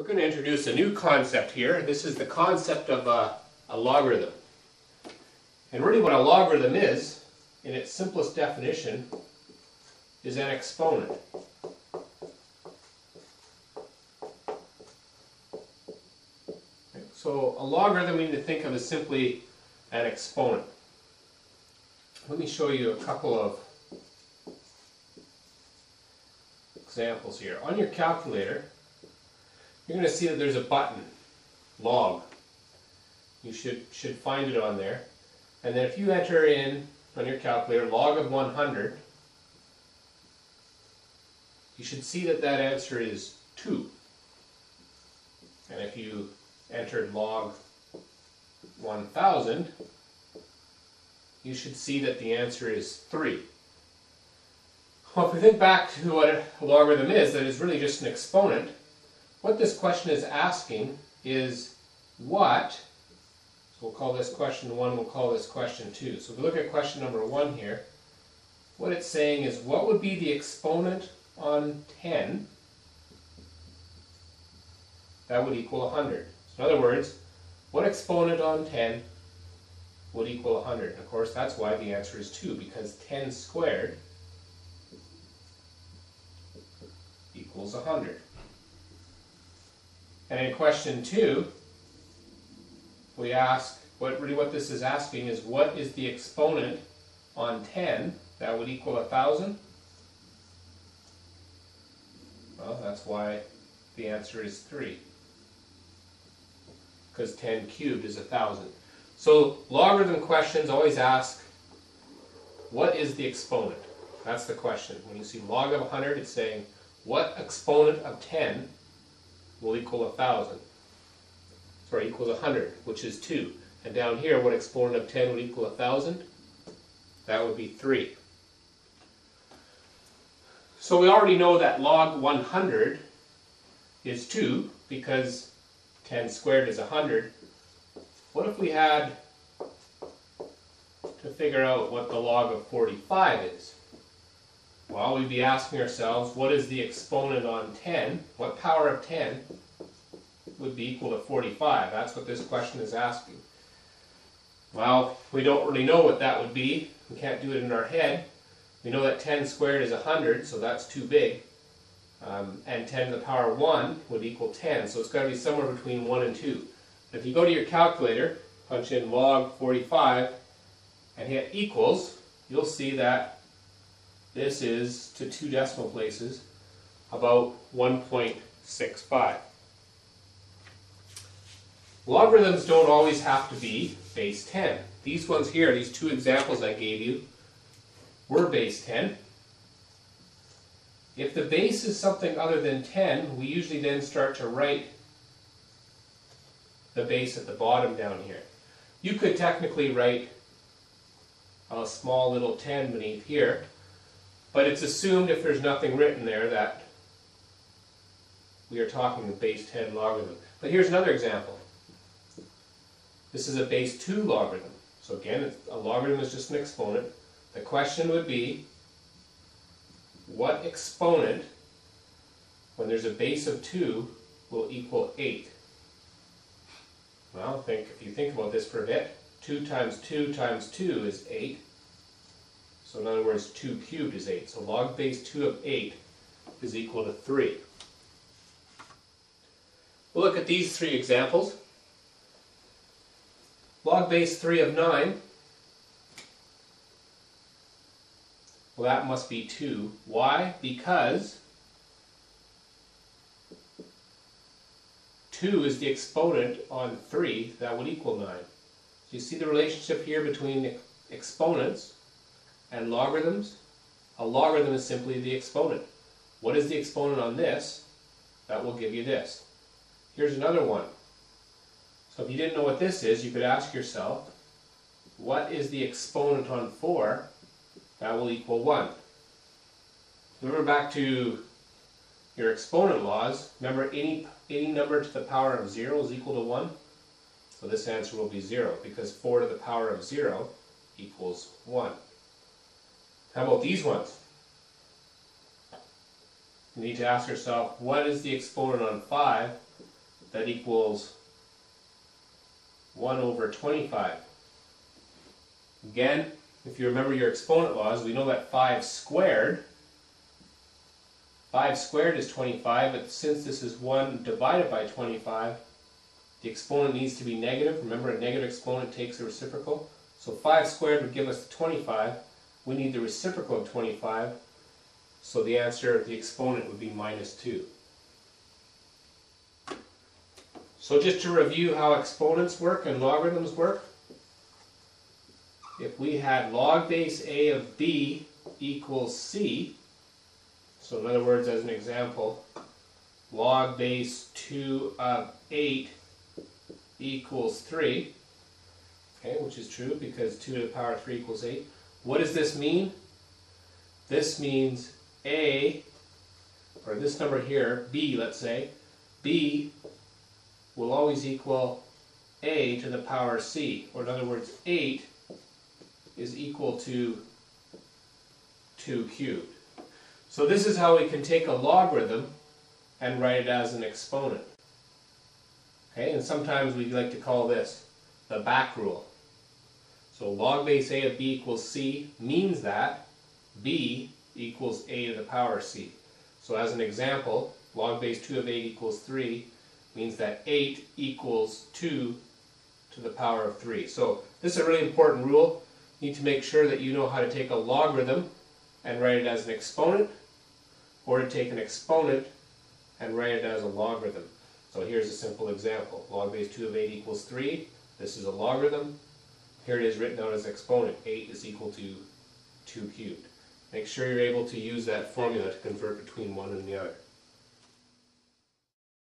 We're going to introduce a new concept here. This is the concept of a, a, logarithm. And really what a logarithm is, in its simplest definition, is an exponent. So a logarithm we need to think of as simply an exponent. Let me show you a couple of examples here. On your calculator, you're going to see that there's a button, log. You should, should find it on there. And then if you enter in on your calculator log of 100, you should see that that answer is 2. And if you entered log 1000, you should see that the answer is 3. Well, if we think back to what a logarithm is, that is really just an exponent, what this question is asking is what, so we'll call this question 1, we'll call this question 2. So if we look at question number 1 here, what it's saying is what would be the exponent on 10 that would equal 100. So in other words, what exponent on 10 would equal 100? Of course, that's why the answer is 2, because 10 squared equals 100. And in question 2, we ask, what really what this is asking is what is the exponent on 10 that would equal 1,000? Well, that's why the answer is 3. Because 10 cubed is 1,000. So logarithm questions always ask, what is the exponent? That's the question. When you see log of 100, it's saying, what exponent of 10 will equal 1,000? Sorry, equals 100, which is 2. And down here, what exponent of 10 would equal 1,000? That would be 3. So we already know that log 100 is 2 because 10 squared is 100. What if we had to figure out what the log of 45 is? Well, we'd be asking ourselves, what is the exponent on 10? What power of 10 would be equal to 45? That's what this question is asking. Well, we don't really know what that would be. We can't do it in our head. We know that 10 squared is 100, so that's too big. Um, and 10 to the power of 1 would equal 10, so it's got to be somewhere between 1 and 2. If you go to your calculator, punch in log 45, and hit equals, you'll see that this is, to two decimal places, about 1.65. Logarithms don't always have to be base 10. These ones here, these two examples I gave you, were base 10. If the base is something other than 10, we usually then start to write the base at the bottom down here. You could technically write a small little 10 beneath here, but it's assumed if there's nothing written there that we are talking the base 10 logarithm. But here's another example. This is a base 2 logarithm. So again, a logarithm is just an exponent. The question would be, what exponent, when there's a base of 2, will equal 8? Well, think if you think about this for a bit, 2 times 2 times 2 is 8. So in other words, 2 cubed is 8. So log base 2 of 8 is equal to 3. We'll look at these three examples. Log base 3 of 9, well that must be 2. Why? Because 2 is the exponent on 3 that would equal 9. So you see the relationship here between exponents and logarithms, a logarithm is simply the exponent. What is the exponent on this? That will give you this. Here's another one. So if you didn't know what this is, you could ask yourself, what is the exponent on 4? That will equal 1. Remember back to your exponent laws. Remember any, any number to the power of 0 is equal to 1? So this answer will be 0 because 4 to the power of 0 equals 1. How about these ones? You need to ask yourself, what is the exponent on 5 that equals 1 over 25. Again, if you remember your exponent laws, we know that 5 squared, 5 squared is 25, but since this is 1 divided by 25, the exponent needs to be negative. Remember, a negative exponent takes a reciprocal. So 5 squared would give us 25. We need the reciprocal of 25. So the answer, the exponent, would be minus 2. So just to review how exponents work and logarithms work, if we had log base a of b equals c, so in other words, as an example, log base 2 of 8 equals 3, okay, which is true because 2 to the power 3 equals 8. What does this mean? This means a, or this number here, b, let's say, b will always equal a to the power c, or in other words, 8 is equal to 2 cubed. So this is how we can take a logarithm and write it as an exponent. Okay, and sometimes we like to call this the back rule. So log base a of b equals c means that b equals a to the power c. So as an example, log base 2 of 8 equals 3 means that 8 equals 2 to the power of 3. So this is a really important rule. You need to make sure that you know how to take a logarithm and write it as an exponent, or to take an exponent and write it as a logarithm. So here's a simple example. Log base 2 of 8 equals 3. This is a logarithm. Here it is written out as exponent. 8 is equal to 2 cubed. Make sure you're able to use that formula to convert between one and the other.